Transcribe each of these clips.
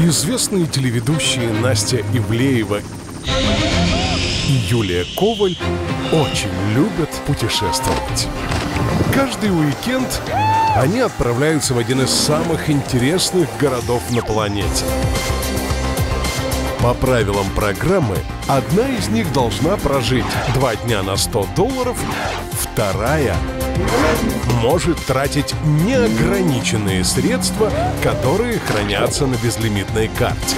Известные телеведущие Настя Ивлеева и Юлия Коваль очень любят путешествовать. Каждый уикенд они отправляются в один из самых интересных городов на планете. По правилам программы, одна из них должна прожить два дня на 100 долларов, вторая может тратить неограниченные средства, которые хранятся на безлимитной карте.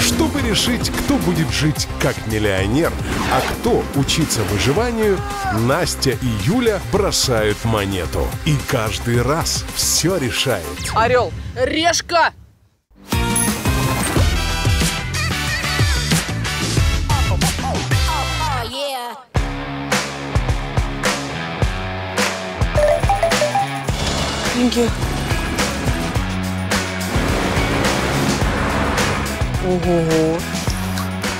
Чтобы решить, кто будет жить как миллионер, а кто учиться выживанию, Настя и Юля бросают монету. И каждый раз все решает. Орел, решка! Деньги. Ого.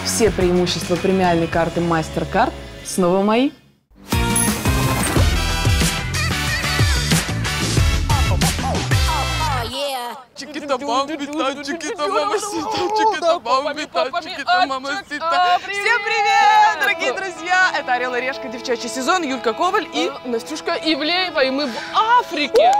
Все преимущества премиальной карты MasterCard снова мои. Чикита мамбита, чикита мамасита, чикита мамбита, чикита мамасита. Всем привет, дорогие друзья! Это «Орел и решка. Девчачий сезон». Юлька Коваль и... Настюшка Ивлеева, и мы в Африке.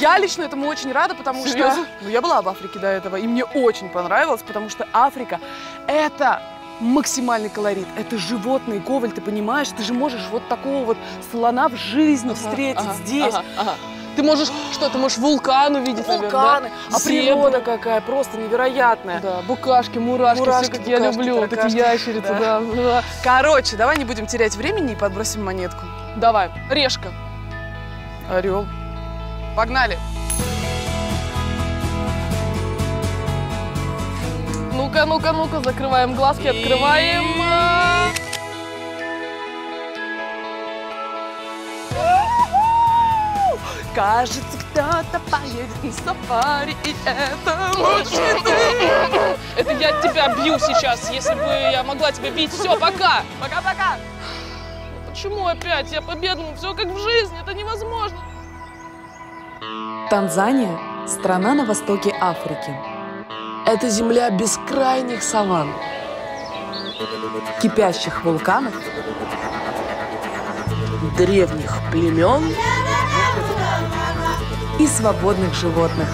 Я лично этому очень рада, потому Серьезно? что... Ну, я была в Африке до этого, и мне очень понравилось, потому что Африка — это максимальный колорит. Это животные, Коваль, ты понимаешь? Ты же можешь вот такого вот слона в жизни встретить Ага, здесь. ага, ага. Ты можешь, что, ты можешь вулкан увидеть, наверное, Вулканы, да? а Зебры. природа какая, просто невероятная. Да, букашки, мурашки, Мурашки, все, как я букашки, люблю, вот эти ящерицы, да. да. Короче, давай не будем терять времени и подбросим монетку. Давай, решка. Орел. Погнали. Ну-ка, ну-ка, ну-ка, закрываем глазки, открываем. Кажется, кто-то поедет на сафари, и это мужчина. Это я тебя бью сейчас, если бы я могла тебя бить. Все, пока. Пока-пока. Почему опять? Я по-бедному, все как в жизни, это невозможно. Танзания – страна на востоке Африки. Это земля бескрайних саванн. Кипящих вулканов, древних племен. и свободных животных.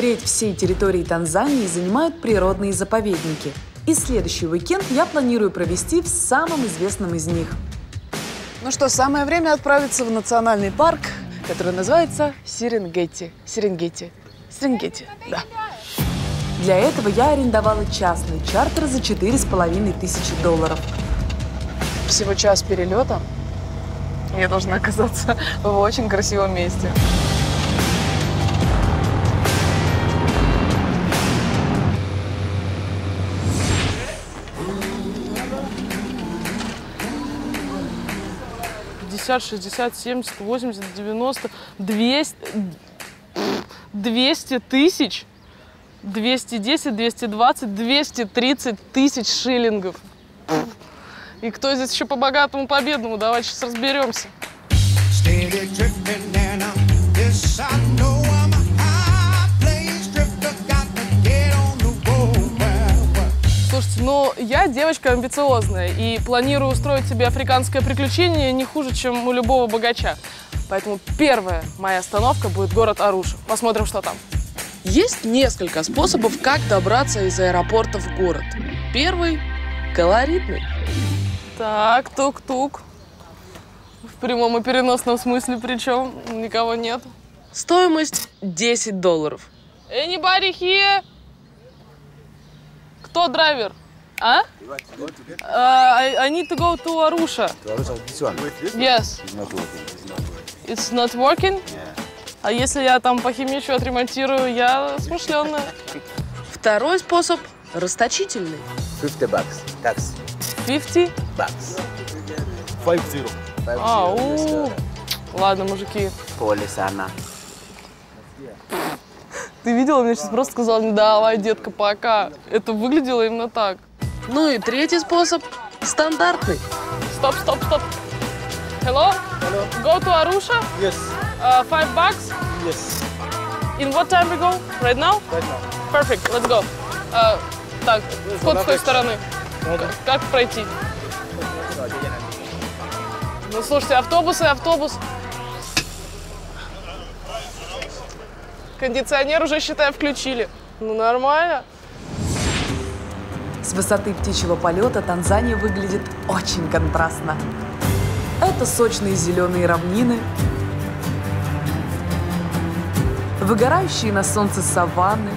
Треть всей территории Танзании занимают природные заповедники. И следующий уикенд я планирую провести в самом известном из них. Ну что, самое время отправиться в национальный парк, который называется Серенгети. Серенгети. Серенгети, да. Для этого я арендовала частный чартер за 4,5 тысячи долларов. Всего час перелета. Я должна оказаться в очень красивом месте. Пятьдесят, шестьдесят, семьдесят, восемьдесят, девяносто, двести, двести тысяч, двести десять, двести двадцать, двести тридцать тысяч шиллингов. И кто здесь еще по-богатому, по-бедному? Давайте сейчас разберемся. Слушайте, ну я девочка амбициозная и планирую устроить себе африканское приключение не хуже, чем у любого богача. Поэтому первая моя остановка будет город Аруша. Посмотрим, что там. Есть несколько способов, как добраться из аэропорта в город. Первый – колоритный. Так, тук-тук. В прямом и переносном смысле причем. Никого нет. Стоимость 10 долларов. Anybody here? Кто драйвер? А? Uh, I, I need to go to Arusha. This one Yes. is not working. It's not working. It's not working? А если я там похимичу, отремонтирую, я смышленная. Второй способ расточительный. 50 bucks. Tax. 50? Bucks. Five zero. Five А, zero US у. Ладно, мужики. Полисана. Ты видела, мне сейчас просто сказал, «Не давай, детка, пока. Это выглядело именно так. Ну и третий способ стандартный. Стоп, стоп, стоп. Hello? Hello. Go to Arusha? Yes. Uh, five bucks? Yes. In what time we go? Right now? Right now. Perfect, let's go. Uh, так, вход с той стороны. К- Как пройти? Ну, слушайте, автобусы, автобус. Кондиционер уже, считай, включили. Ну, нормально. С высоты птичьего полета Танзания выглядит очень контрастно. Это сочные зеленые равнины, выгорающие на солнце саванны,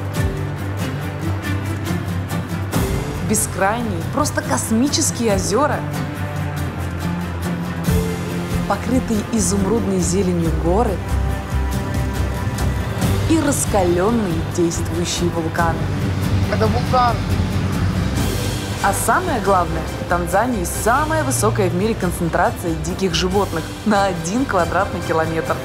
бескрайние, просто космические озера, покрытые изумрудной зеленью горы и раскаленные действующие вулканы. Это вулкан. А самое главное, в Танзании самая высокая в мире концентрация диких животных на один квадратный километр.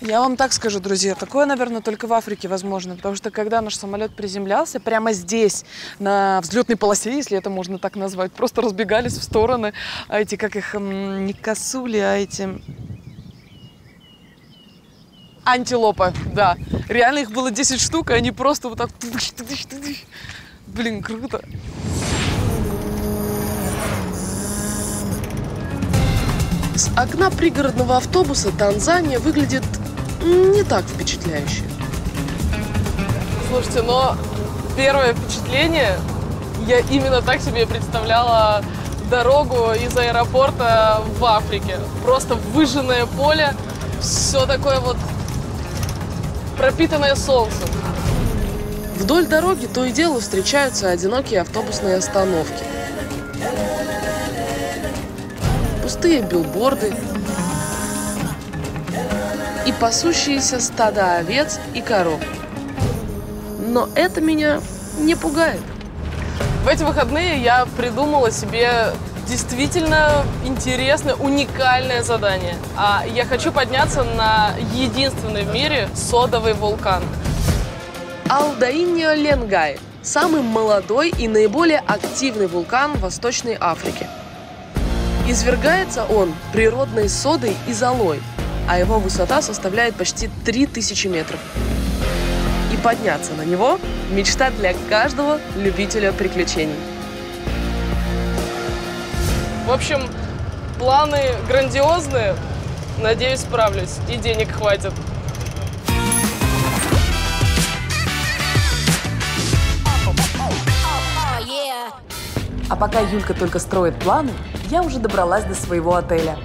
Я вам так скажу, друзья, такое, наверное, только в Африке возможно, потому что когда наш самолет приземлялся, прямо здесь, на взлетной полосе, если это можно так назвать, просто разбегались в стороны а эти, как их, не косули, а эти... Антилопы, да. Реально их было 10 штук, и они просто вот так... Блин, круто. С окна пригородного автобуса Танзания выглядит не так впечатляюще. Слушайте, но первое впечатление, я именно так себе представляла дорогу из аэропорта в Африке. Просто выжженное поле, все такое вот пропитанное солнцем. Вдоль дороги то и дело встречаются одинокие автобусные остановки. Пустые билборды и пасущиеся стада овец и коров. Но это меня не пугает. В эти выходные я придумала себе действительно интересное, уникальное задание. А я хочу подняться на единственный в мире содовый вулкан. Алдаиньо Ленгай – самый молодой и наиболее активный вулкан Восточной Африке. Извергается он природной содой и золой, а его высота составляет почти 3000 метров. И подняться на него – мечта для каждого любителя приключений. В общем, планы грандиозные. Надеюсь, справлюсь. И денег хватит. А пока Юлька только строит планы, я уже добралась до своего отеля.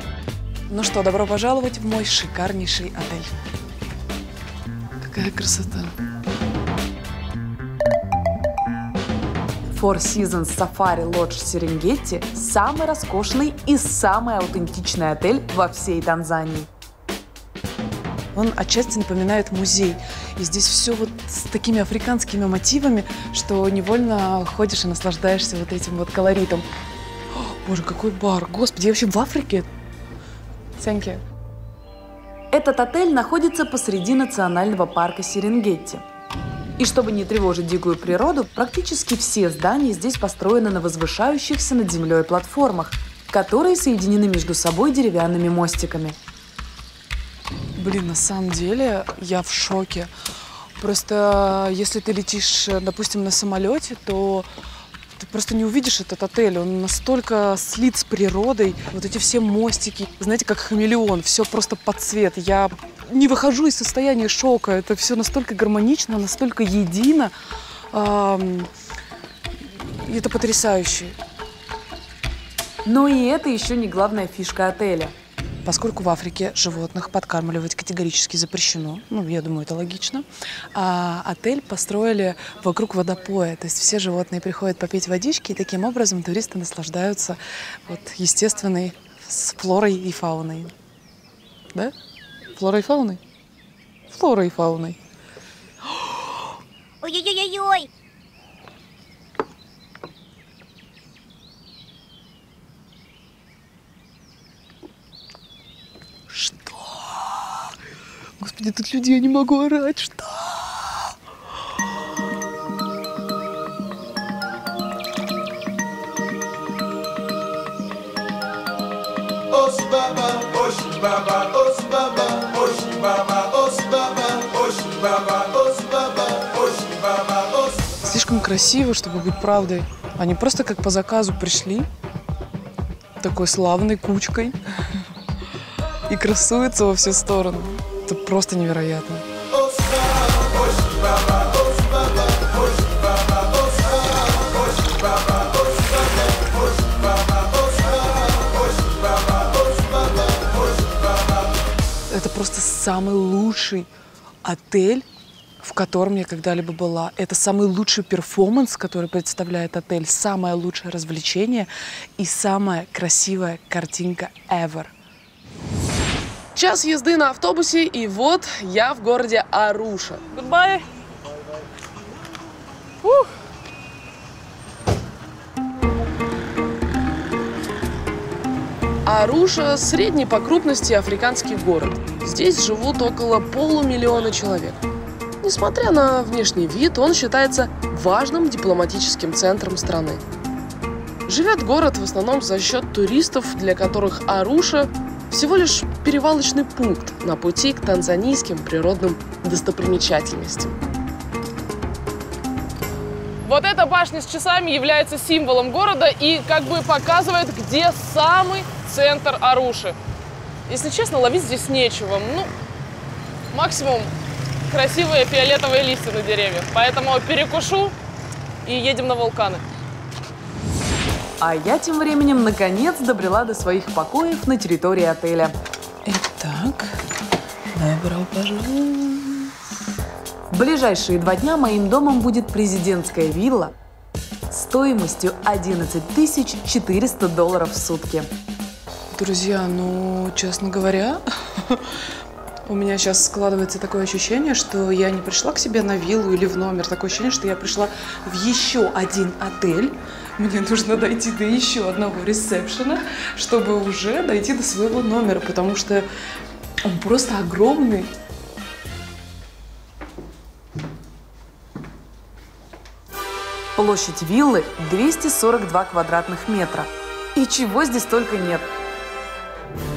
Ну что, добро пожаловать в мой шикарнейший отель. Какая красота. Four Seasons Safari Lodge Серенгети – самый роскошный и самый аутентичный отель во всей Танзании. Он отчасти напоминает музей. И здесь все вот с такими африканскими мотивами, что невольно ходишь и наслаждаешься вот этим вот колоритом. О, боже, какой бар! Господи, я вообще в Африке? Тяньки. Этот отель находится посреди национального парка Серенгети. И чтобы не тревожить дикую природу, практически все здания здесь построены на возвышающихся над землей платформах, которые соединены между собой деревянными мостиками. Блин, на самом деле я в шоке. Просто если ты летишь, допустим, на самолете, то ты просто не увидишь этот отель. Он настолько слит с природой. Вот эти все мостики, знаете, как хамелеон, все просто под цвет. Я не выхожу из состояния шока. Это все настолько гармонично, настолько едино. Это потрясающе. Но и это еще не главная фишка отеля. Поскольку в Африке животных подкармливать категорически запрещено, ну, я думаю, это логично, а отель построили вокруг водопоя. То есть все животные приходят попить водички, и таким образом туристы наслаждаются вот, естественной с флорой и фауной. да? Флорой и фауной? Флорой и фауной. Ой-ой-ой-ой. Господи, тут люди, я не могу орать. Что? Слишком красиво, чтобы быть правдой. Они просто как по заказу пришли, такой славной кучкой, и красуются во все стороны. Это просто невероятно. Самый лучший отель, в котором я когда-либо была. Это самый лучший перформанс, который представляет отель, самое лучшее развлечение и самая красивая картинка ever. Час езды на автобусе, и вот я в городе Аруша. Goodbye. Аруша – средний по крупности африканский город. Здесь живут около полумиллиона человек. Несмотря на внешний вид, он считается важным дипломатическим центром страны. Живет город в основном за счет туристов, для которых Аруша всего лишь перевалочный пункт на пути к танзанийским природным достопримечательностям. Вот эта башня с часами является символом города и как бы показывает, где самый центр Аруши. Если честно, ловить здесь нечего. Ну, максимум красивые фиолетовые листья на деревьях. Поэтому перекушу и едем на вулканы. А я тем временем наконец добрела до своих покоев на территории отеля. Итак, добро пожаловать. В ближайшие два дня моим домом будет президентская вилла стоимостью 11 400 долларов в сутки. Друзья, ну, честно говоря, у меня сейчас складывается такое ощущение, что я не пришла к себе на виллу или в номер. Такое ощущение, что я пришла в еще один отель. Мне нужно дойти до еще одного ресепшена, чтобы уже дойти до своего номера, потому что он просто огромный. Площадь виллы 242 квадратных метра. И чего здесь только нет.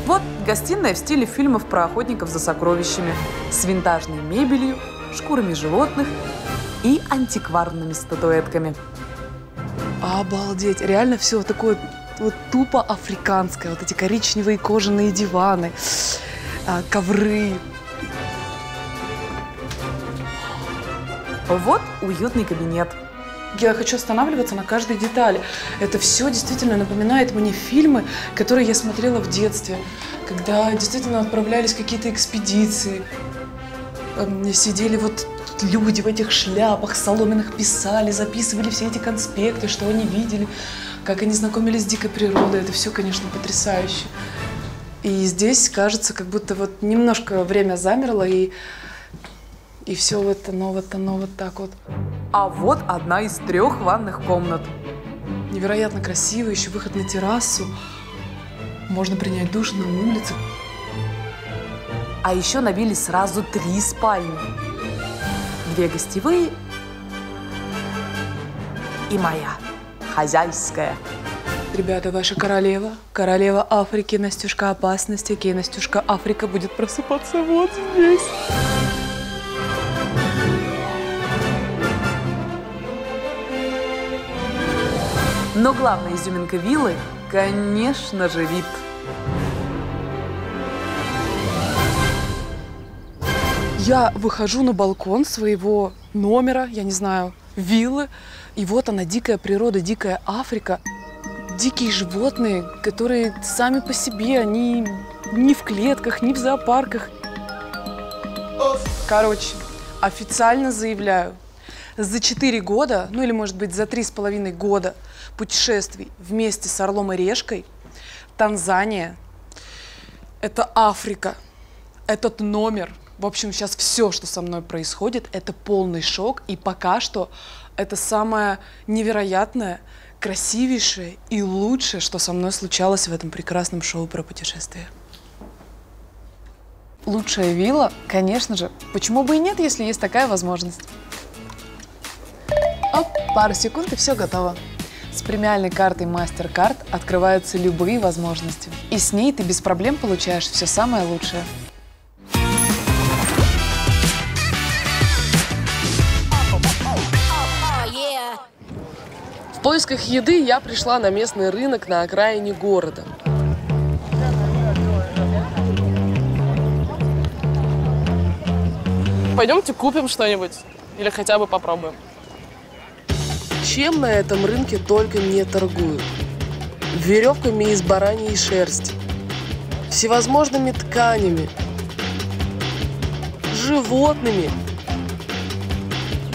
Вот гостиная в стиле фильмов про охотников за сокровищами, с винтажной мебелью, шкурами животных и антикварными статуэтками. Обалдеть, реально все такое вот тупо африканское. Вот эти коричневые кожаные диваны, а, ковры. Вот уютный кабинет. Я хочу останавливаться на каждой детали. Это все действительно напоминает мне фильмы, которые я смотрела в детстве, когда действительно отправлялись какие-то экспедиции. Эм, Сидели вот люди в этих шляпах соломенных, писали, записывали все эти конспекты, что они видели, как они знакомились с дикой природой. Это все, конечно, потрясающе. И здесь кажется, как будто вот немножко время замерло, и, и все вот оно, вот оно вот так вот. А вот одна из трех ванных комнат. Невероятно красиво, еще выход на террасу. Можно принять душ на улице. А еще набили сразу три спальни. Две гостевые и моя, хозяйская. Ребята, ваша королева, королева Африки, Настюшка опасности, Кей Настюшка Африка будет просыпаться вот здесь. Но главная изюминка виллы, конечно же, вид. Я выхожу на балкон своего номера, я не знаю, виллы, и вот она, дикая природа, дикая Африка. Дикие животные, которые сами по себе, они ни в клетках, ни в зоопарках. Короче, официально заявляю, за 4 года, ну или может быть за три с половиной года путешествий вместе с Орлом и Решкой, Танзания – это Африка. этот номер, в общем, сейчас все, что со мной происходит, это полный шок. И пока что это самое невероятное, красивейшее и лучшее, что со мной случалось в этом прекрасном шоу про путешествия. Лучшая вилла, конечно же. Почему бы и нет, если есть такая возможность? Оп, пару секунд и все готово. С премиальной картой MasterCard открываются любые возможности. И с ней ты без проблем получаешь все самое лучшее. В поисках еды я пришла на местный рынок на окраине города. Пойдемте купим что-нибудь. Или хотя бы попробуем. Чем на этом рынке только не торгуют. Веревками из бараньей шерсти, всевозможными тканями, животными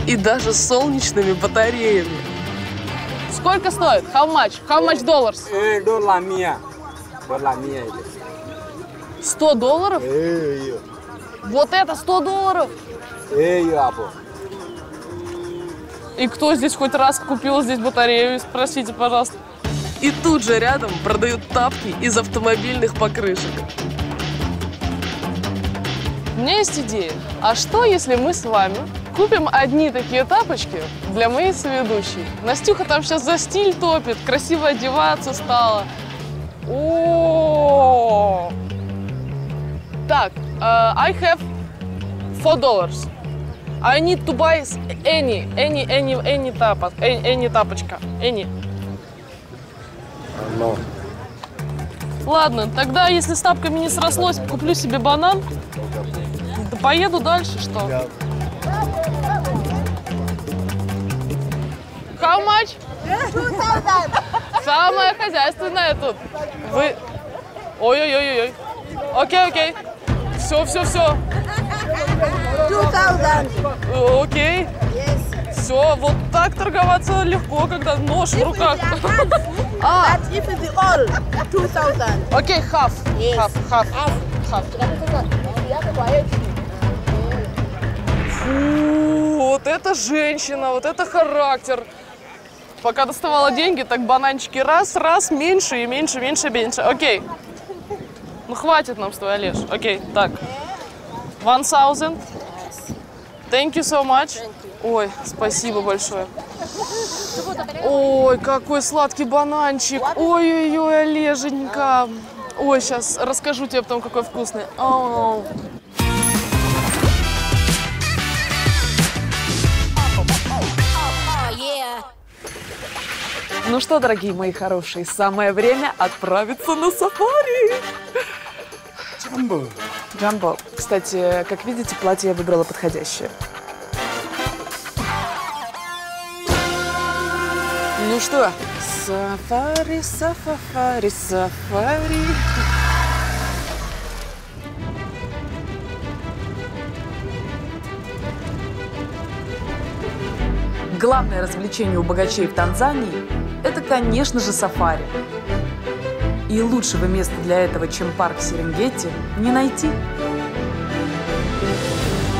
и даже солнечными батареями. Сколько стоит? How much? How much dollars? Dola mia itu. 100 долларов? Iya. Вот это 100 долларов! Iya apa? И кто здесь хоть раз купил здесь батарею? Спросите, пожалуйста. И тут же рядом продают тапки из автомобильных покрышек. У меня есть идея. А что, если мы с вами купим одни такие тапочки для моей соведущей? Настюха там сейчас за стиль топит, красиво одеваться стала. О, Так, э, I have four dollars. I need to buy any, any, any, any тапа, any, any тапочка, any. No. Ладно, тогда, если с тапками не срослось, куплю себе банан. Да поеду дальше, что? How much? Самая хозяйственная тут. Вы... Ой-ой-ой-ой. Окей, окей. Все, все, все. 2000. Окей. Все, вот так торговаться легко, когда нож в руках. If it's all 2000. Окей, half. Yes. Half, half, half. Фу, вот это женщина, вот это характер. Пока доставала деньги, так бананчики раз, раз, меньше и меньше, меньше, меньше. Окей. Ну хватит нам с тобой, Олеж. Окей, так. One thousand. Thank you so much. Ой, спасибо большое. Ой, какой сладкий бананчик. Ой-ой-ой, Олеженька. Ой, сейчас расскажу тебе потом, какой вкусный. Oh yeah. Ну что, дорогие мои хорошие, самое время отправиться на сафари. Jumbo. Джамбо. Кстати, как видите, платье я выбрала подходящее. Ну что, сафари, сафари, сафари. Главное развлечение у богачей в Танзании – это, конечно же, сафари. И лучшего места для этого, чем парк Серенгети, не найти.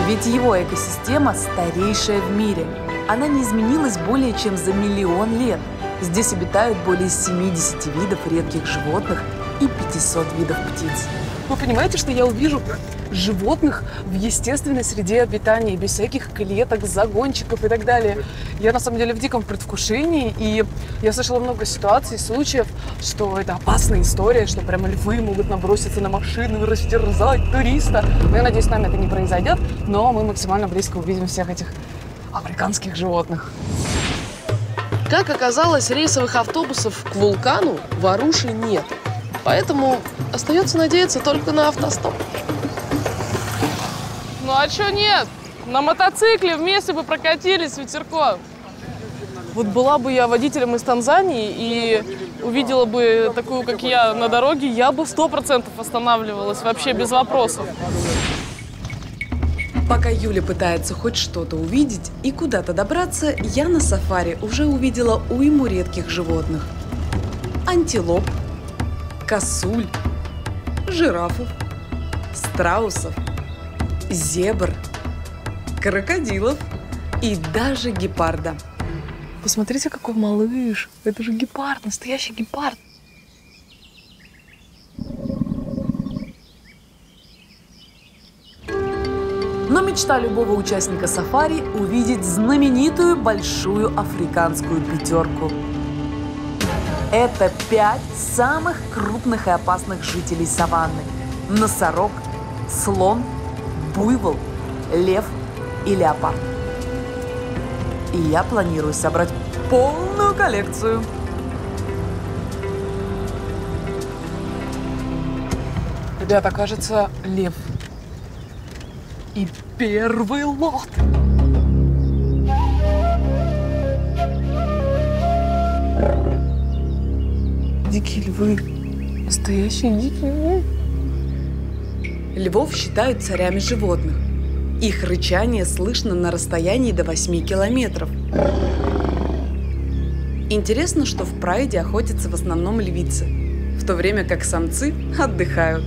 Ведь его экосистема старейшая в мире. Она не изменилась более чем за миллион лет. Здесь обитают более 70 видов редких животных и 500 видов птиц. Вы понимаете, что я увижу животных в естественной среде обитания, без всяких клеток, загончиков и так далее. Я на самом деле в диком предвкушении, и я слышала много ситуаций, случаев, что это опасная история, что прямо львы могут наброситься на машину и растерзать туриста. Но я надеюсь, с нами это не произойдет, но мы максимально близко увидим всех этих африканских животных. Как оказалось, рейсовых автобусов к вулкану в Аруши нет. Поэтому остается надеяться только на автостоп. Ну а чё нет? На мотоцикле вместе бы прокатились ветерком. Вот была бы я водителем из Танзании и увидела бы такую, как я, на дороге, я бы сто процентов останавливалась, вообще без вопросов. Пока Юля пытается хоть что-то увидеть и куда-то добраться, я на сафари уже увидела уйму редких животных. Антилоп, косуль, жирафов, страусов, зебр, крокодилов и даже гепарда. Посмотрите, какой малыш. Это же гепард, настоящий гепард. Но мечта любого участника сафари – увидеть знаменитую большую африканскую пятерку. Это пять самых крупных и опасных жителей саванны. Носорог, слон, буйвол, лев и леопард. И я планирую собрать полную коллекцию. Ребята, кажется, лев. И первый лот. Дикие львы. Настоящие дикие львы. Львов считают царями животных. Их рычание слышно на расстоянии до 8 километров. Интересно, что в прайде охотятся в основном львицы, в то время как самцы отдыхают.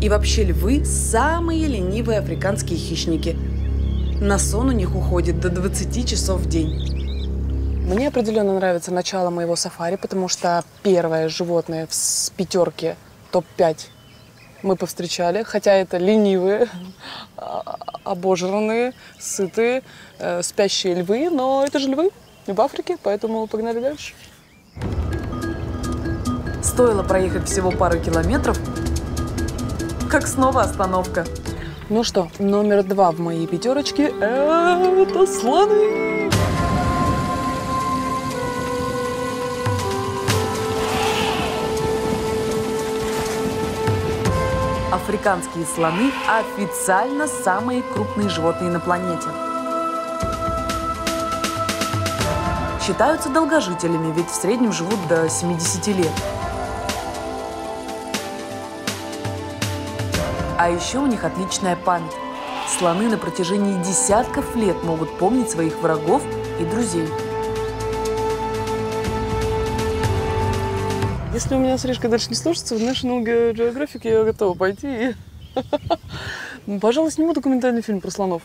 И вообще львы – самые ленивые африканские хищники. На сон у них уходит до 20 часов в день. Мне определенно нравится начало моего сафари, потому что первое животное в пятерке топ-5 мы повстречали, хотя это ленивые, а- обожранные, сытые, э, спящие львы, но это же львы в Африке, поэтому погнали дальше. Стоило проехать всего пару километров, как снова остановка. Ну что, номер два в моей пятерочке – это слоны. Африканские слоны официально самые крупные животные на планете. Считаются долгожителями, ведь в среднем живут до 70 лет. А еще у них отличная память. Слоны на протяжении десятков лет могут помнить своих врагов и друзей. Если у меня стрижка дальше не сложится, в National Geographic я готова пойти и... Ну, Пожалуй, сниму документальный фильм про слонов.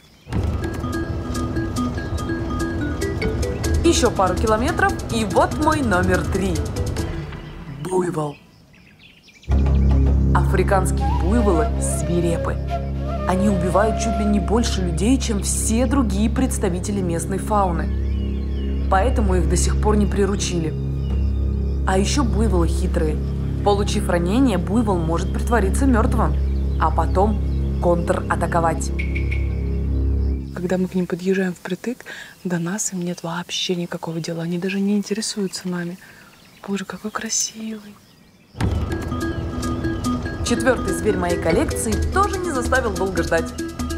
Еще пару километров, и вот мой номер три. Буйвол. Африканские буйволы свирепы. Они убивают чуть ли не больше людей, чем все другие представители местной фауны. Поэтому их до сих пор не приручили. А еще буйволы хитрые. Получив ранение, буйвол может притвориться мертвым, а потом контратаковать. Когда мы к ним подъезжаем впритык, до нас им нет вообще никакого дела. Они даже не интересуются нами. Боже, какой красивый. Четвертый зверь моей коллекции тоже не заставил долго ждать.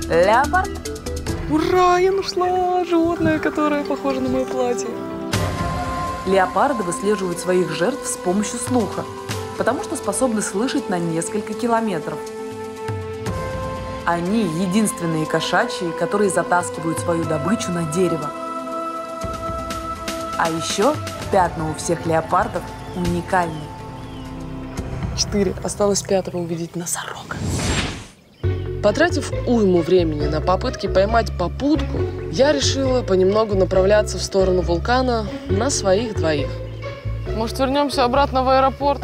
Леопард Ура, я нашла животное, которое похоже на мое платье. Леопарды выслеживают своих жертв с помощью слуха, потому что способны слышать на несколько километров. Они единственные кошачьи, которые затаскивают свою добычу на дерево. А еще пятна у всех леопардов уникальны. Четыре. Осталось пятого увидеть носорога. Потратив уйму времени на попытки поймать попутку, я решила понемногу направляться в сторону вулкана на своих двоих. Может, вернемся обратно в аэропорт?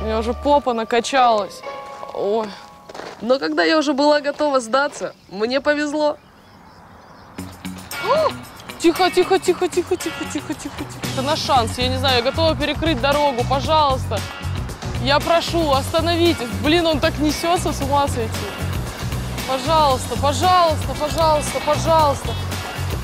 У меня уже попа накачалась. Ой. Но когда я уже была готова сдаться, мне повезло. Тихо, тихо, тихо, тихо, тихо, тихо, тихо, тихо. Это наш шанс. Я не знаю, я готова перекрыть дорогу. Пожалуйста. Я прошу, остановитесь. Блин, он так несется, с ума сойти. Пожалуйста, пожалуйста, пожалуйста, пожалуйста.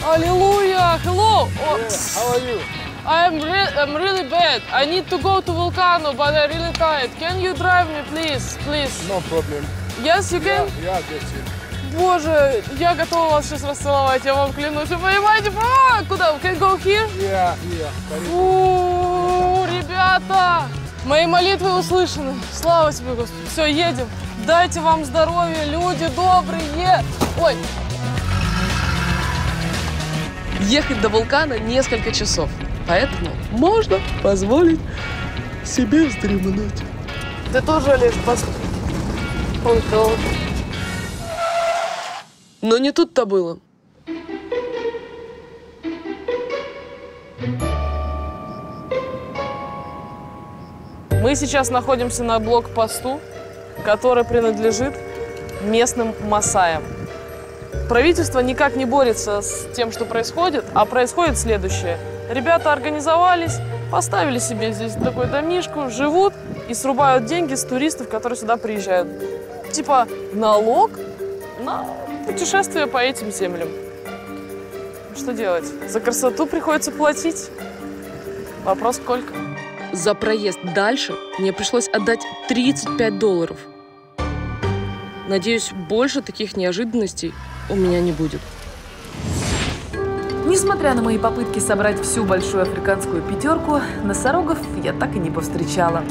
Аллилуйя! Hello! О, How are you? I'm, re- I'm really bad. I need to go to Volcano, but I'm really tired. Can you drive me, please? Please. No problem. Yes, you can? Yeah, that's it. Боже, я готова вас сейчас расцеловать, я вам клянусь. Вы понимаете? А, куда? Can go here? Yeah, yeah. Фу, ребята! Мои молитвы услышаны. Слава тебе, Господи. Все, едем. Дайте вам здоровья, люди добрые. Ой, Ехать до вулкана несколько часов. Поэтому можно позволить себе вздремнуть. Ты тоже лишь пос... Ой, Но не тут-то было. Мы сейчас находимся на блокпосту, который принадлежит местным масаям. Правительство никак не борется с тем, что происходит, а происходит следующее. Ребята организовались, поставили себе здесь такой домишку, живут и срубают деньги с туристов, которые сюда приезжают. Типа налог на путешествие по этим землям. Что делать? За красоту приходится платить. Вопрос сколько? За проезд дальше мне пришлось отдать 35 долларов. Надеюсь, больше таких неожиданностей у меня не будет. Несмотря на мои попытки собрать всю большую африканскую пятерку, носорогов я так и не повстречала.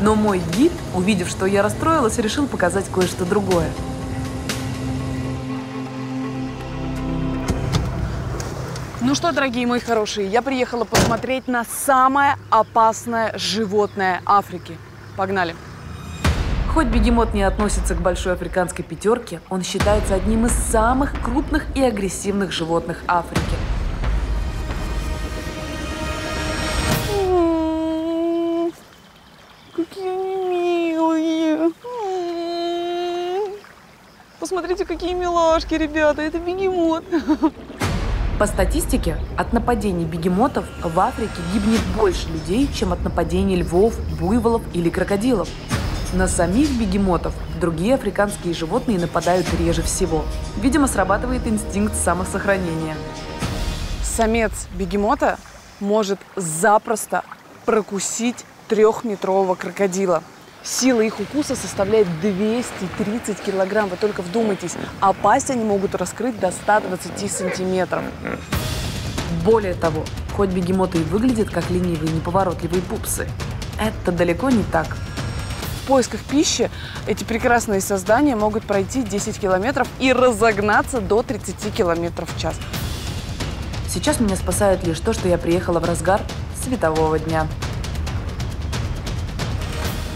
Но мой гид, увидев, что я расстроилась, решил показать кое-что другое. Ну что, дорогие мои хорошие, я приехала посмотреть на самое опасное животное Африки. Погнали. Хоть бегемот не относится к большой африканской пятерке, он считается одним из самых крупных и агрессивных животных Африки. Какие они милые. Посмотрите, какие милашки, ребята. Это бегемот. По статистике, от нападений бегемотов в Африке гибнет больше людей, чем от нападений львов, буйволов или крокодилов. На самих бегемотов другие африканские животные нападают реже всего. Видимо, срабатывает инстинкт самосохранения. Самец бегемота может запросто прокусить трехметрового крокодила. Сила их укуса составляет 230 килограмм. Вы только вдумайтесь. А пасть они могут раскрыть до 120 сантиметров. Более того, хоть бегемоты и выглядят как ленивые неповоротливые пупсы, это далеко не так. В поисках пищи эти прекрасные создания могут пройти 10 километров и разогнаться до 30 километров в час. Сейчас меня спасает лишь то, что я приехала в разгар светового дня.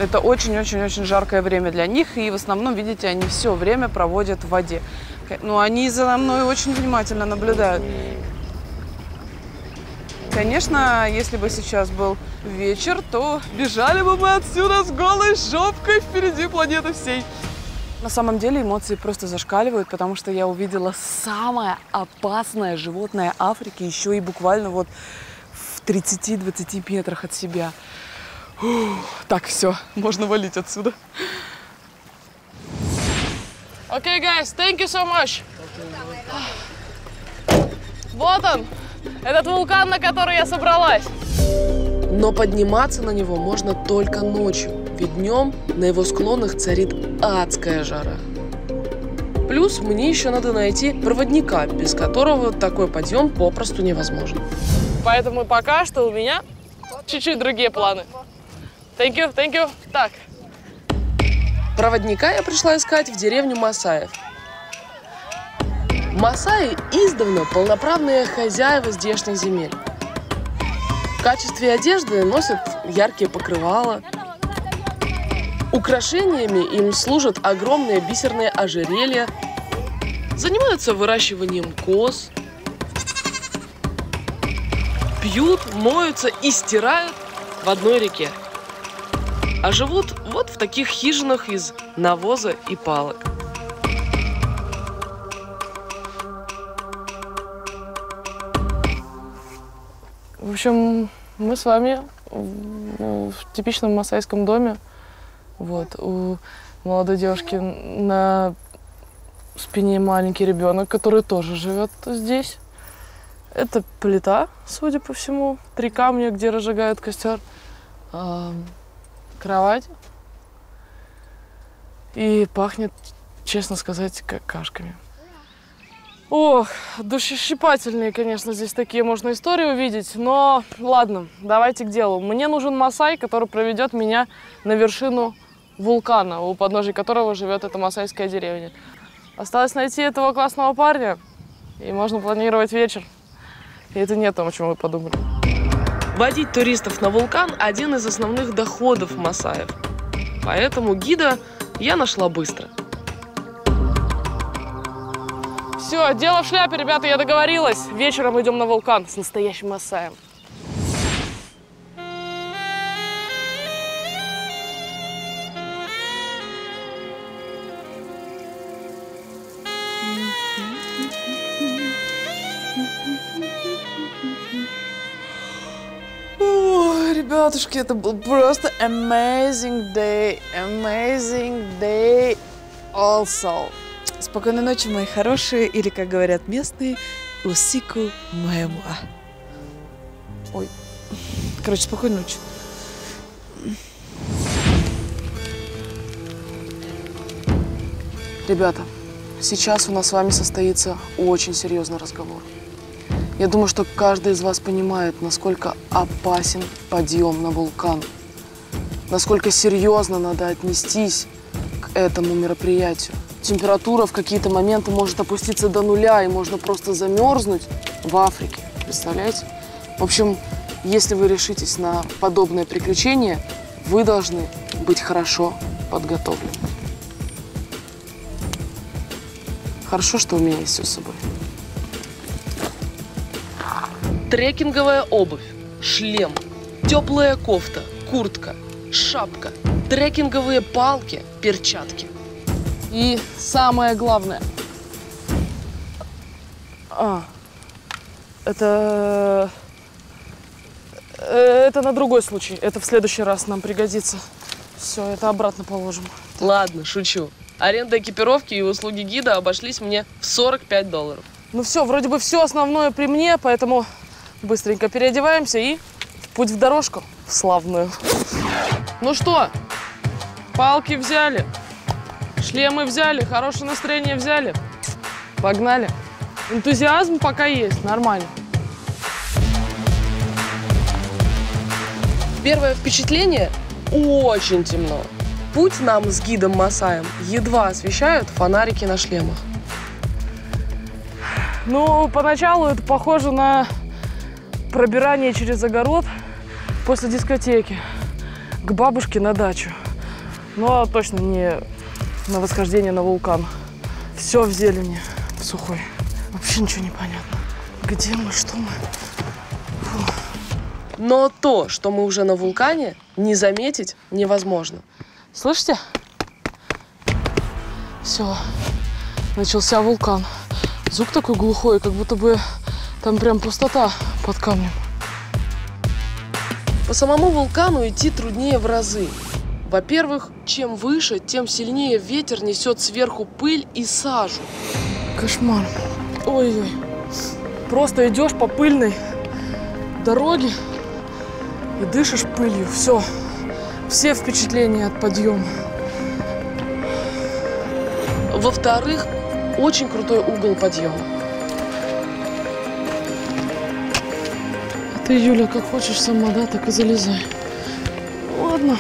Это очень-очень-очень жаркое время для них, и в основном, видите, они все время проводят в воде. Ну, они за мной очень внимательно наблюдают. Конечно, если бы сейчас был вечер, то бежали бы мы отсюда с голой жопкой впереди планеты всей. На самом деле эмоции просто зашкаливают, потому что я увидела самое опасное животное Африки, еще и буквально вот в 30-20 метрах от себя. Так, все, можно валить отсюда. Окей, okay, guys, thank you so much. Вот он, этот вулкан, на который я собралась. Но подниматься на него можно только ночью, ведь днем на его склонах царит адская жара. Плюс мне еще надо найти проводника, без которого такой подъем попросту невозможен. Поэтому пока что у меня чуть-чуть другие планы. Thank you, thank you. Так. Проводника я пришла искать в деревню Масаев. Масаи издавна полноправные хозяева здешних земель. В качестве одежды носят яркие покрывала. Украшениями им служат огромные бисерные ожерелья. Занимаются выращиванием коз. Пьют, моются и стирают в одной реке. А живут вот в таких хижинах из навоза и палок. В общем, мы с вами в типичном масайском доме. Вот, у молодой девушки на спине маленький ребенок, который тоже живет здесь. Это плита, судя по всему, три камня, где разжигают костер, кровать. И пахнет, честно сказать, какашками. Ох, душещипательные, конечно, здесь такие можно истории увидеть, но ладно, давайте к делу. Мне нужен масай, который проведет меня на вершину вулкана, у подножия которого живет эта масайская деревня. Осталось найти этого классного парня, и можно планировать вечер. И это не то, о чем вы подумали. Водить туристов на вулкан – один из основных доходов Масаев. Поэтому гида я нашла быстро. Все, дело в шляпе, ребята, я договорилась. Вечером идем на вулкан с настоящим Масаем. Ребятушки, это был просто amazing day, amazing day also. Спокойной ночи, мои хорошие, или, как говорят местные, усику моему. Ой, короче, спокойной ночи. Ребята, сейчас у нас с вами состоится очень серьезный разговор. Я думаю, что каждый из вас понимает, насколько опасен подъем на вулкан, насколько серьезно надо отнестись к этому мероприятию. Температура в какие-то моменты может опуститься до нуля, и можно просто замерзнуть в Африке. Представляете? В общем, если вы решитесь на подобное приключение, вы должны быть хорошо подготовлены. Хорошо, что у меня есть все с собой. Трекинговая обувь, шлем, теплая кофта, куртка, шапка, трекинговые палки, перчатки. И самое главное. А, это... э, Это на другой случай. Это в следующий раз нам пригодится. Все, это обратно положим. Ладно, шучу. Аренда экипировки и услуги гида обошлись мне в 45 долларов. Ну все, вроде бы все основное при мне, поэтому быстренько переодеваемся и в путь в дорожку в славную. Ну что, палки взяли, шлемы взяли, хорошее настроение взяли. Погнали. Энтузиазм пока есть, нормально. Первое впечатление – очень темно. Путь нам с гидом Масаем едва освещают фонарики на шлемах. Ну, поначалу это похоже на пробирание через огород после дискотеки к бабушке на дачу. Но точно не на восхождение на вулкан. Все в зелени, в сухой. Вообще ничего не понятно. Где мы, что мы? Но то, что мы уже на вулкане, не заметить невозможно. Слышите? Все, начался вулкан. Звук такой глухой, как будто бы там прям пустота под камнем. По самому вулкану идти труднее в разы. Во-первых, чем выше, тем сильнее ветер несет сверху пыль и сажу. Кошмар. Ой-ой. Просто идешь по пыльной дороге и дышишь пылью. Все. Все впечатления от подъема. Во-вторых, очень крутой угол подъема. Ты, Юля, как хочешь сама, да, так и залезай. Ладно.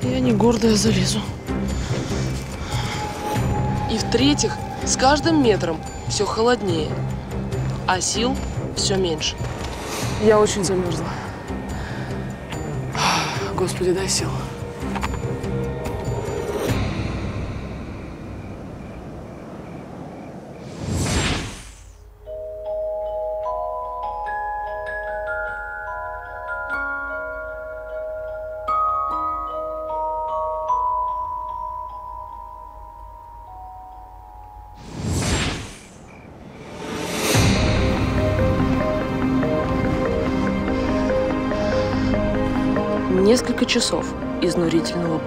Я не гордая залезу. И в-третьих, с каждым метром все холоднее, а сил все меньше. Я очень замерзла. Господи, дай сил.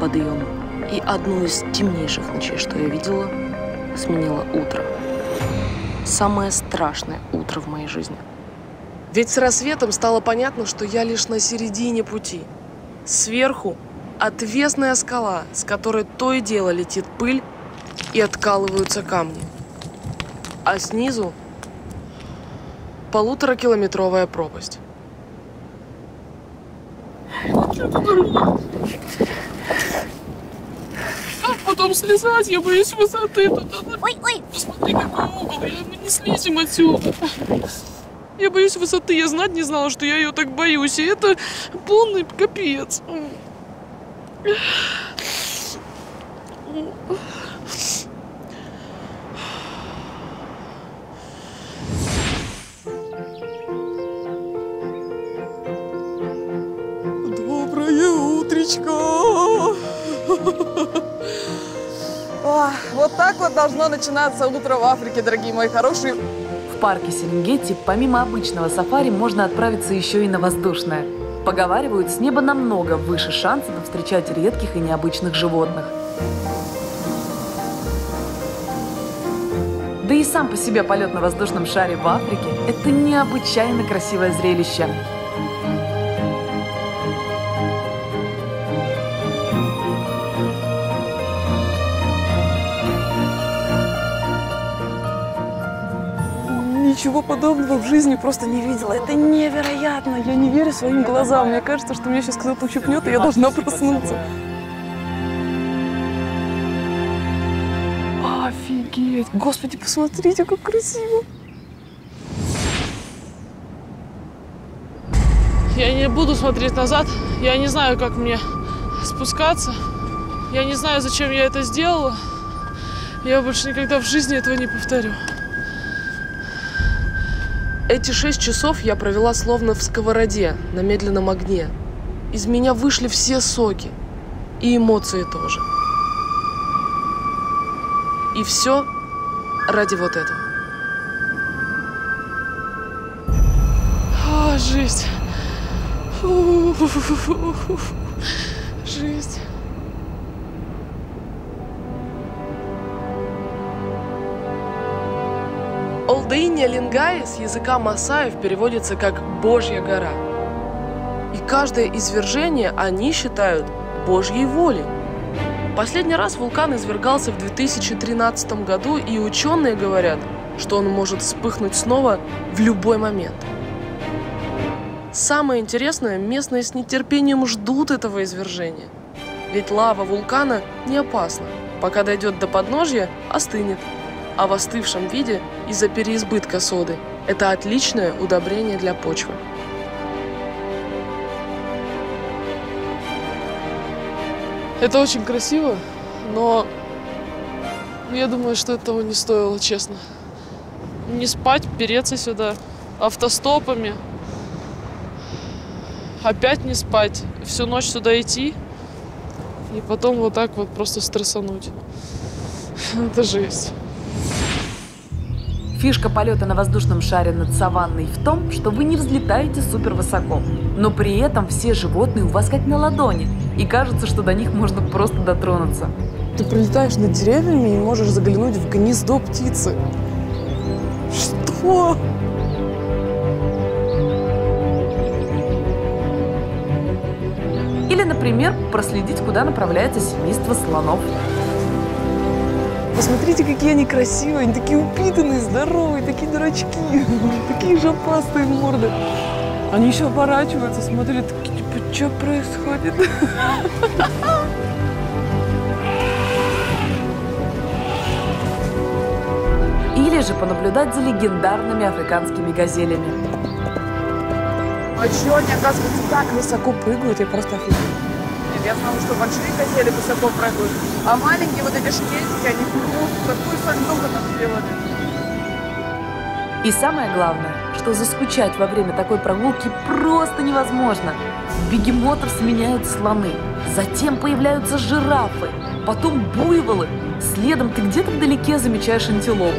Подъема и одну из темнейших ночей, что я видела, сменило утро. Самое страшное утро в моей жизни. Ведь с рассветом стало понятно, что я лишь на середине пути. Сверху отвесная скала, с которой то и дело летит пыль и откалываются камни. А снизу полуторакилометровая пропасть. Потом слезать, я боюсь высоты. Тут надо- Ой, ой. Посмотри, какой угол, я- мы не слезем отсюда. Я боюсь высоты, я знать не знала, что я ее так боюсь. И это полный капец. Должно начинаться утро в Африке, дорогие мои хорошие. В парке Серенгети помимо обычного сафари можно отправиться еще и на воздушное. Поговаривают, с неба намного выше шансов встречать редких и необычных животных. Да и сам по себе полет на воздушном шаре в Африке – это необычайно красивое зрелище. Ничего подобного в жизни просто не видела. Это невероятно. Я не верю своим глазам. Мне кажется, что меня сейчас кто-то ущипнет, и я должна проснуться. Офигеть! Господи, посмотрите, как красиво! Я не буду смотреть назад. Я не знаю, как мне спускаться. Я не знаю, зачем я это сделала. Я больше никогда в жизни этого не повторю. Эти шесть часов я провела словно в сковороде на медленном огне. Из меня вышли все соки. И эмоции тоже. И все ради вот этого. А, жизнь. Фу. Жизнь. Олдейня Лингай с языка масаев переводится как «Божья гора». И каждое извержение они считают Божьей волей. Последний раз вулкан извергался в 2013 году, и ученые говорят, что он может вспыхнуть снова в любой момент. Самое интересное, местные с нетерпением ждут этого извержения. Ведь лава вулкана не опасна. Пока дойдет до подножья, остынет. А в остывшем виде из-за переизбытка соды это отличное удобрение для почвы. Это очень красиво, но я думаю, что этого не стоило, честно. Не спать, переться сюда автостопами. Опять не спать, всю ночь сюда идти. И потом вот так вот просто стрессануть. Это жесть. Фишка полета на воздушном шаре над саванной в том, что вы не взлетаете супер высоко, но при этом все животные у вас как на ладони, и кажется, что до них можно просто дотронуться. Ты пролетаешь над деревьями и можешь заглянуть в гнездо птицы. Что? Или, например, проследить, куда направляется семейство слонов. Посмотрите, какие они красивые, они такие упитанные, здоровые, такие дурачки, такие жопастые морды. Они еще оборачиваются, смотрят, типа, что происходит? Или же понаблюдать за легендарными африканскими газелями. А что они, оказывается, так высоко прыгают, я просто офигела. Я знала, что большие газели высоко прыгают, а маленькие вот эти шкетики, они просто такую фольгу там сделали. И самое главное, что заскучать во время такой прогулки просто невозможно. Бегемотов сменяют слоны, затем появляются жирафы, потом буйволы, следом ты где-то вдалеке замечаешь антилоп.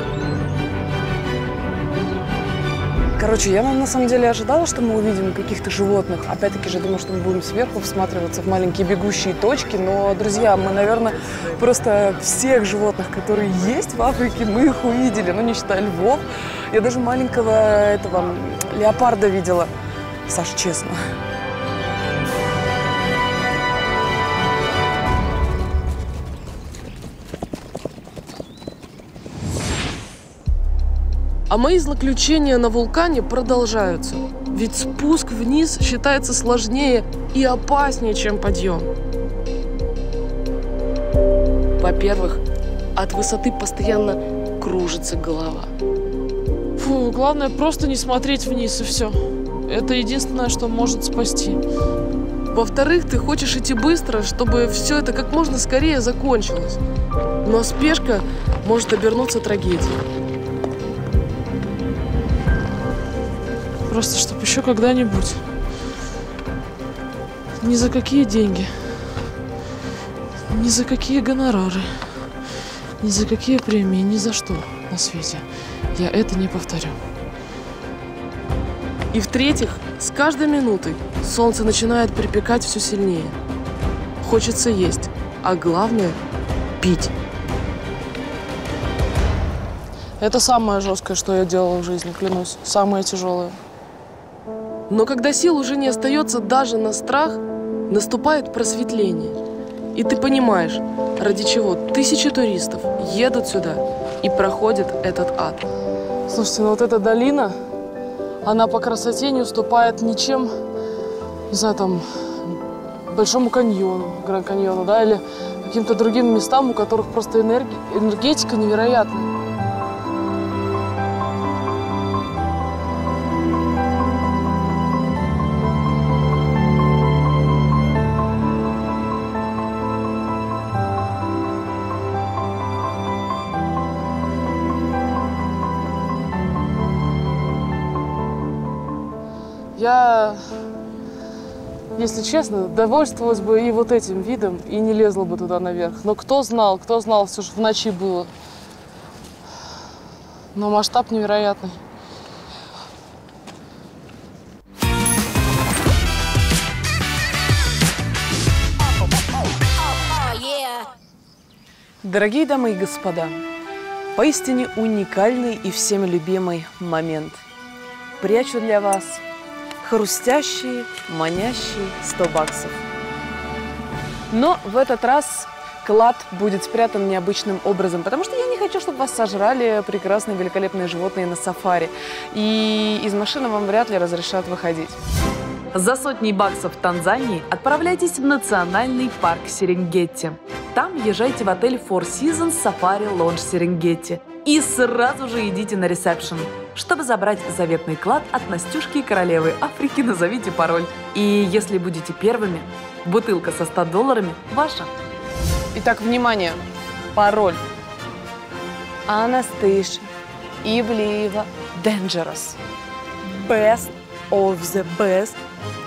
Короче, я на самом деле ожидала, что мы увидим каких-то животных. Опять-таки же думаю, что мы будем сверху всматриваться в маленькие бегущие точки. Но, друзья, мы, наверное, просто всех животных, которые есть в Африке, мы их увидели. Ну, не считая львов. Я даже маленького этого леопарда видела. Саш, честно. А мои злоключения на вулкане продолжаются. Ведь спуск вниз считается сложнее и опаснее, чем подъем. Во-первых, от высоты постоянно кружится голова. Фу, главное просто не смотреть вниз и все. Это единственное, что может спасти. Во-вторых, ты хочешь идти быстро, чтобы все это как можно скорее закончилось. Но спешка может обернуться трагедией. Просто чтобы еще когда-нибудь. Ни за какие деньги. Ни за какие гонорары. Ни за какие премии. Ни за что на свете. Я это не повторю. И в-третьих, с каждой минутой солнце начинает припекать все сильнее. Хочется есть, а главное – пить. Это самое жесткое, что я делала в жизни, клянусь. Самое тяжелое. Но когда сил уже не остается даже на страх, наступает просветление. И ты понимаешь, ради чего тысячи туристов едут сюда и проходят этот ад. Слушайте, ну вот эта долина, она по красоте не уступает ничем, не знаю, там, Большому каньону, Гранд каньону, да, или каким-то другим местам, у которых просто энерги- энергетика невероятная. Я, если честно, довольствовалась бы и вот этим видом, и не лезла бы туда наверх. Но кто знал, кто знал, все же в ночи было. Но масштаб невероятный. Дорогие дамы и господа, поистине уникальный и всеми любимый момент. Прячу для вас хрустящие, манящие 100 баксов. Но в этот раз клад будет спрятан необычным образом, потому что я не хочу, чтобы вас сожрали прекрасные, великолепные животные на сафари. И из машины вам вряд ли разрешат выходить. За сотни баксов в Танзании отправляйтесь в национальный парк Серенгетти. Там езжайте в отель Four Seasons Safari Lounge Серенгетти и сразу же идите на ресепшн. Чтобы забрать заветный клад от Настюшки королевы Африки, назовите пароль. И если будете первыми, бутылка со 100 долларами ваша. Итак, внимание, пароль. Анастейша Ивлеева Dangerous. Best of the best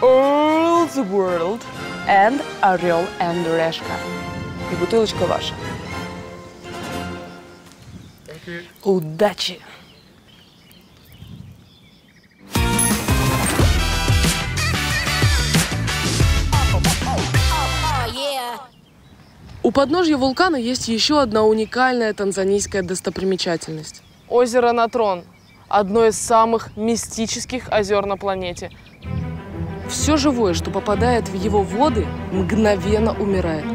all the world and Орел and Решка. И бутылочка ваша. Удачи! У подножья вулкана есть еще одна уникальная танзанийская достопримечательность. Озеро Натрон – одно из самых мистических озер на планете. Все живое, что попадает в его воды, мгновенно умирает.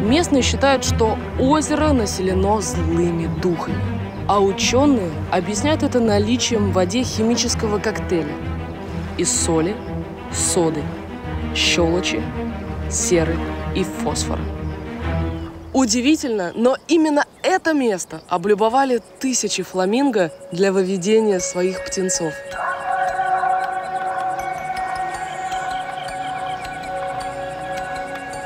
Местные считают, что озеро населено злыми духами. А ученые объясняют это наличием в воде химического коктейля из соли, соды, щелочи, серы и фосфора. Удивительно, но именно это место облюбовали тысячи фламинго для выведения своих птенцов.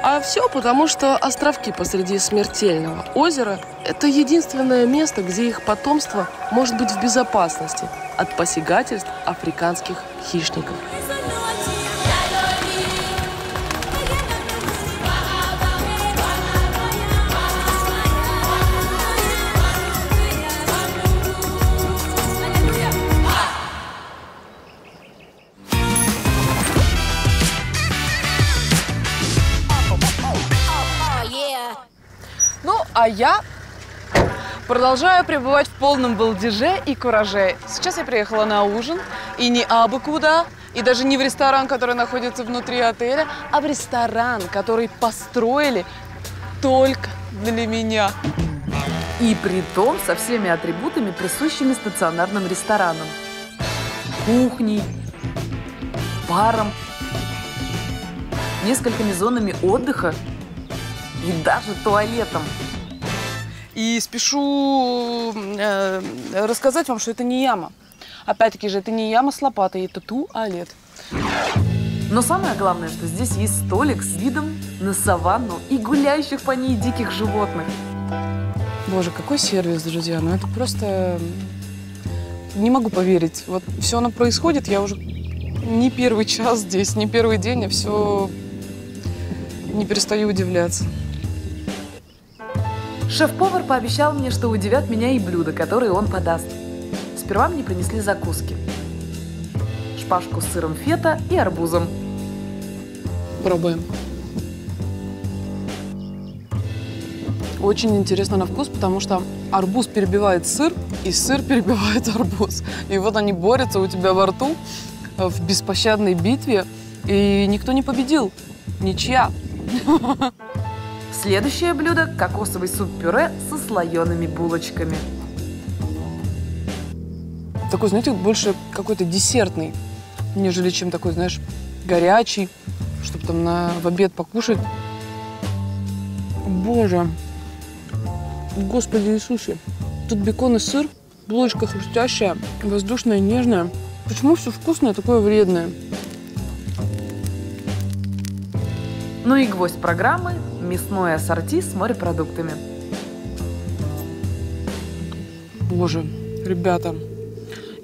А все потому, что островки посреди смертельного озера – это единственное место, где их потомство может быть в безопасности от посягательств африканских хищников. А я продолжаю пребывать в полном балдеже и кураже. Сейчас я приехала на ужин, и не абы куда, и даже не в ресторан, который находится внутри отеля, а в ресторан, который построили только для меня. И при том со всеми атрибутами, присущими стационарным ресторанам. Кухней, баром, несколькими зонами отдыха и даже туалетом. И спешу э, рассказать вам, что это не яма. Опять-таки же, это не яма с лопатой, это туалет. Но самое главное, что здесь есть столик с видом на саванну и гуляющих по ней диких животных. Боже, какой сервис, друзья. Ну это просто... Не могу поверить. Вот все оно происходит, я уже не первый час здесь, не первый день, а все не перестаю удивляться. Шеф-повар пообещал мне, что удивят меня и блюда, которые он подаст. Сперва мне принесли закуски. Шпажку с сыром фета и арбузом. Пробуем. Очень интересно на вкус, потому что арбуз перебивает сыр, и сыр перебивает арбуз. И вот они борются у тебя во рту э, в беспощадной битве, и никто не победил. Ничья. Следующее блюдо – кокосовый суп-пюре со слоеными булочками. Такой, знаете, больше какой-то десертный, нежели чем такой, знаешь, горячий, чтобы там на, в обед покушать. Боже, Господи Иисусе, тут бекон и сыр, булочка хрустящая, воздушная, нежная. Почему все вкусное, такое вредное? Ну и гвоздь программы – мясное ассорти с морепродуктами. Боже, ребята,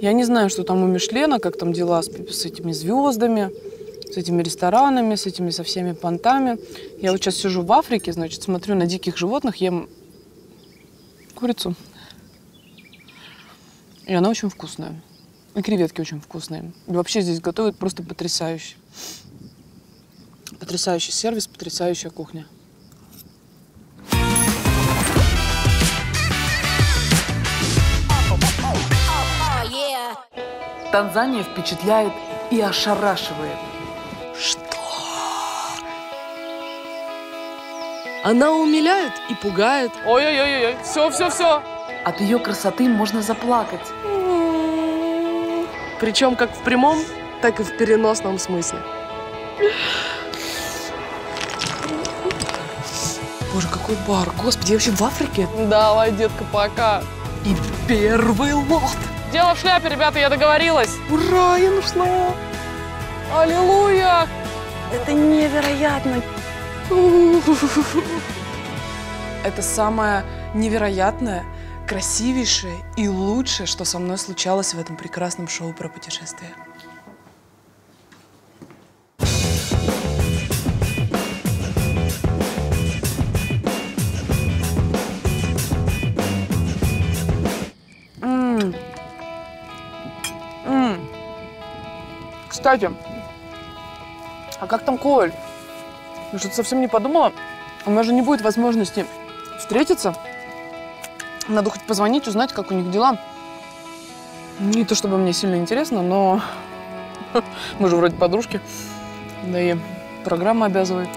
я не знаю, что там у Мишлена, как там дела с, с этими звездами, с этими ресторанами, с этими со всеми понтами. Я вот сейчас сижу в Африке, значит, смотрю на диких животных, ем курицу. И она очень вкусная. И креветки очень вкусные. И вообще здесь готовят просто потрясающе. Потрясающий сервис, потрясающая кухня. Танзания впечатляет и ошарашивает. Она умиляет и пугает. Ой-ой-ой, все, все, все. От ее красоты можно заплакать. Причем как в прямом, так и в переносном смысле. Боже, какой бар. Господи, я вообще в Африке? Давай, детка, пока. И первый лот. Дело в шляпе, ребята, я договорилась. Ура, я нашла. Аллилуйя! Это невероятно. Это самое невероятное, красивейшее и лучшее, что со мной случалось в этом прекрасном шоу про путешествия. Кстати, а как там Коль? Я что-то совсем не подумала. У меня же не будет возможности встретиться. Надо хоть позвонить, узнать, как у них дела. Не то чтобы мне сильно интересно, но мы же вроде подружки. Да и программа обязывает.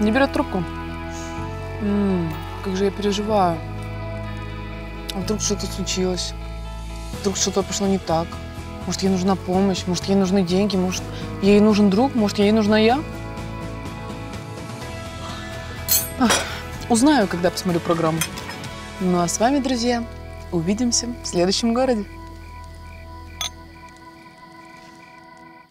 Не берет трубку. М, как же я переживаю. А вдруг что-то случилось? Вдруг что-то пошло не так? Может, ей нужна помощь? Может, ей нужны деньги? Может, ей нужен друг? Может, ей нужна я? Ах, узнаю, когда посмотрю программу. Ну а с вами, друзья, увидимся в следующем городе.